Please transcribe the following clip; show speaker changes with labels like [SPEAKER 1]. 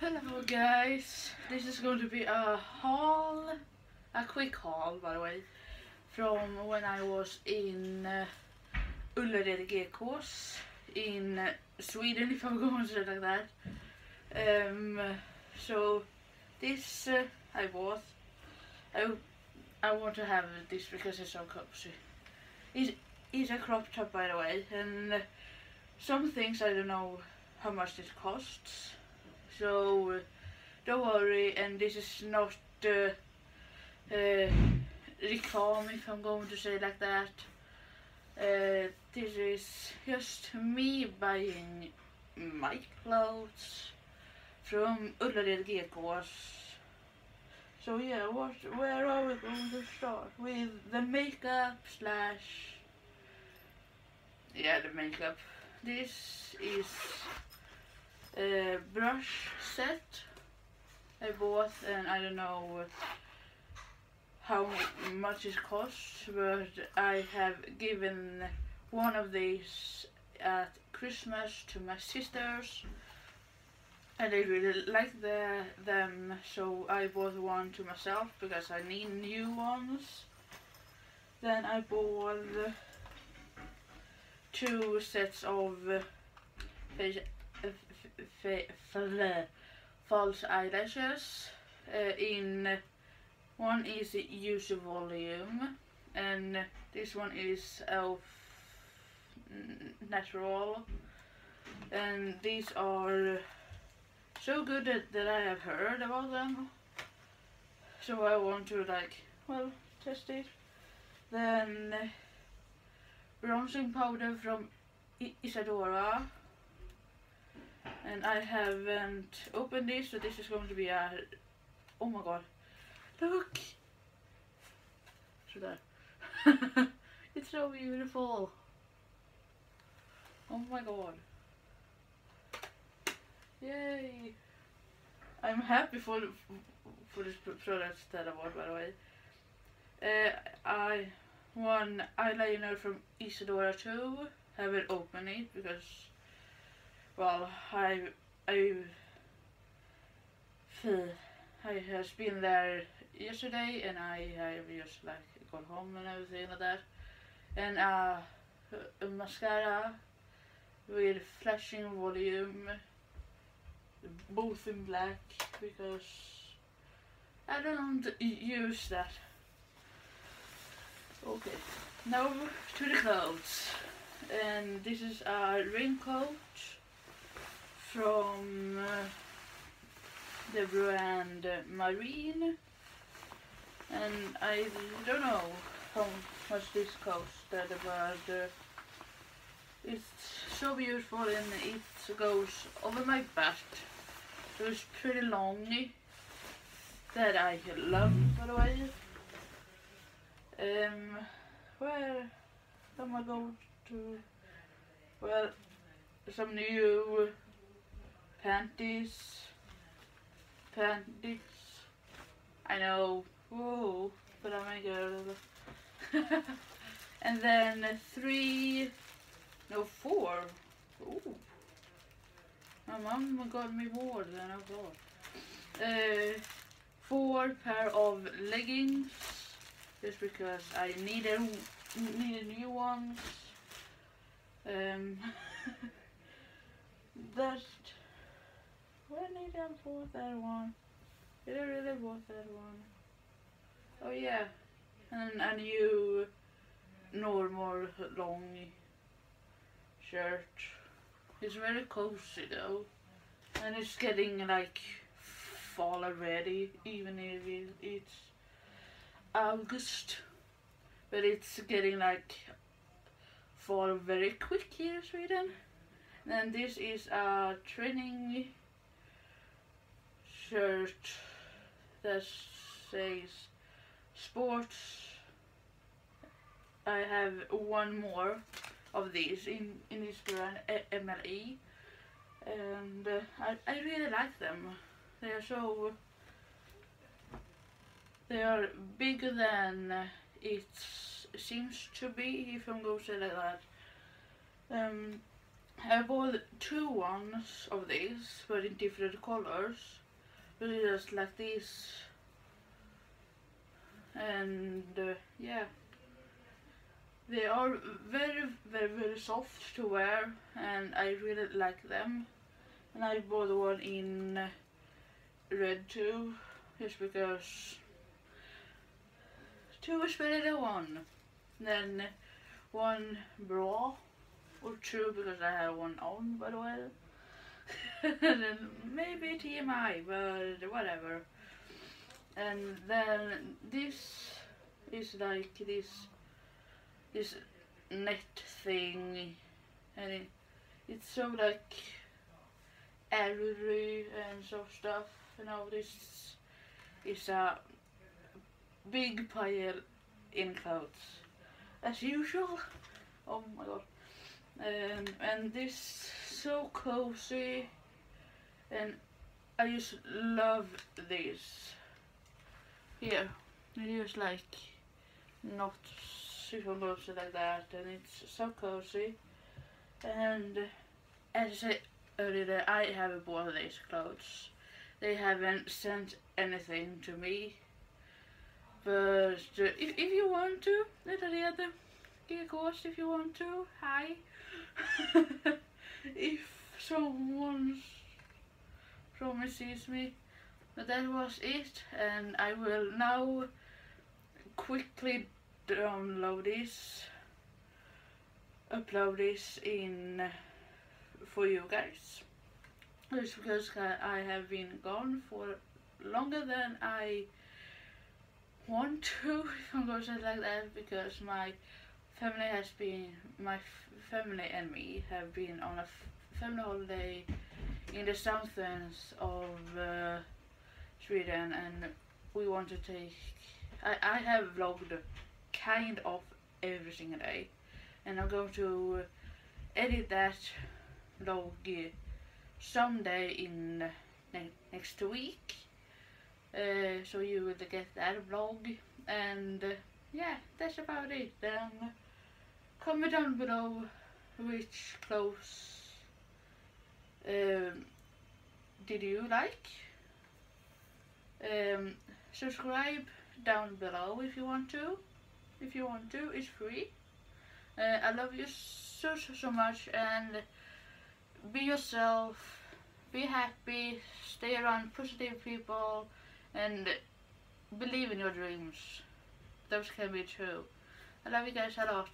[SPEAKER 1] Hello guys, this is going to be a haul, a quick haul by the way, from when I was in uh, Ullared in uh, Sweden if I'm going to say like that. Um, so this uh, I bought, I, I want to have this because it's so cozy. It's, it's a crop top by the way and uh, some things I don't know how much it costs so uh, don't worry and this is not uh, uh, if I'm going to say like that. Uh, this is just me buying my clothes from Ullared Gekås. So yeah what where are we going to start? With the makeup slash yeah the makeup. This is a brush set. I bought and I don't know how much it costs but I have given one of these at Christmas to my sisters and they really like the, them so I bought one to myself because I need new ones. Then I bought two sets of uh, f- false eyelashes uh, in one is use volume and this one is of natural and these are so good that, that I have heard about them. So I want to like well test it. Then bronzing powder from Isadora and I haven't opened this so this is going to be a oh my god look. So there it's so beautiful. Oh my god. Yay. I'm happy for for this product that I bought by the way. Uh, I one eyeliner from Isadora too. Haven't opened it because, well, I I I has been there yesterday and I have just like gone home and everything like that. And uh, a mascara with flashing volume, both in black because I don't use that Okay, now to the clothes. And this is a raincoat from uh, the brand Marine. And I don't know how much this cost, but uh, it's so beautiful and it goes over my back. So it's pretty long that I love by the way. Um, where am I going to? Well, some new panties. Panties. I know. Whoa, but I'm gonna little. and then three, no four. Ooh. My mom got me more than I thought. Uh, four pair of leggings just because I needed needed new ones. Um, that bought that one? Did I really bought that one? Oh yeah, and a new normal long shirt. It's very cozy though, and it's getting like fall already, even if it's August, but it's getting like fall very quick here in Sweden. And this is a training shirt that says sports. I have one more of these in, in this brand MLE and uh, I, I really like them. They are so they are bigger than it seems to be, if I'm going to say like that. Um, I bought two ones of these, but in different colors. Really just like this. And uh, yeah. They are very, very, very soft to wear and I really like them. And I bought one in uh, red too, just because two is better than one. Then one bra or two because I have one on by the way. maybe TMI, but whatever. And then this is like this this net thing. And it, it's so like airy and so stuff you know this is a big pile in clothes as usual. Oh my god. Um, and this so cozy and I just love this. Here it is like not super cozy like that and it's so cozy. And as I said earlier I haven't bought these clothes. They haven't sent anything to me. But uh, if, if you want to let Reda get a course if you want to hi someone promises me but that was it and I will now quickly download this upload this in for you guys. Just because I have been gone for longer than I want to if I'm going to say like that because my family has been my family and me have been on a family holiday in the southern of uh, Sweden and we want to take I, I have vlogged kind of every single day and I'm going to edit that vlog someday in ne next week uh, so you will get that vlog and uh, yeah that's about it. Then comment down below which clothes um, did you like? Um, subscribe down below if you want to. If you want to it's free. Uh, I love you so so so much and be yourself be happy stay around positive people and believe in your dreams. Those can be true. I love you guys a lot